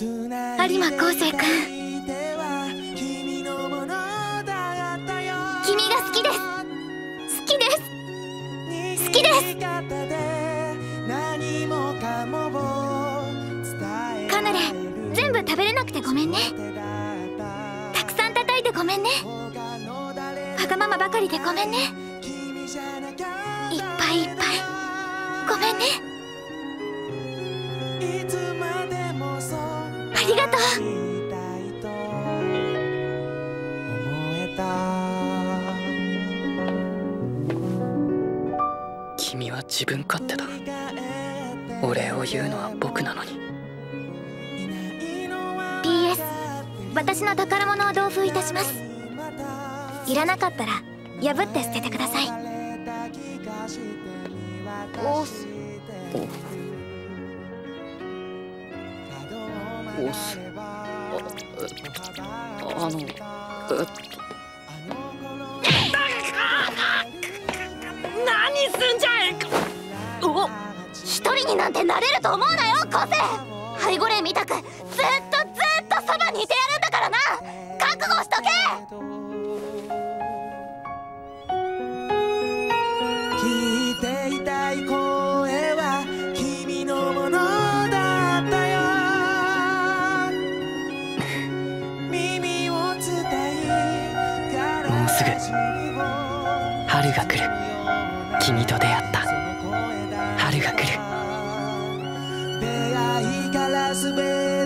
有馬昴生君君が好きです。好きです。好きです。カヌレ全部食べれなくてごめんね。たくさん叩いてごめんね。わがままばかりでごめんね。いっぱいいっぱい。ごめんね。りがとう。君は自分勝手だ。お礼を言うのは僕なのに。PS 私の宝物を同封いたします。いらなかったら破って捨ててください。おすおすああのえっと何すんじゃいお一人になんてなれると思うなよ個性背後霊みたくずっとずっとそばにいてやるんだからな覚悟しとけすぐ。春が来る。君と出会った。春が来る。出会いから全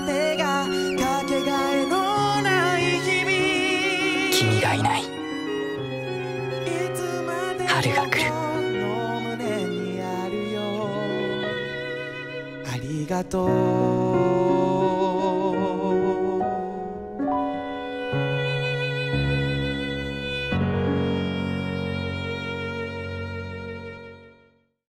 てがかけがえのない日々。君がいない。春が来る。ありがとう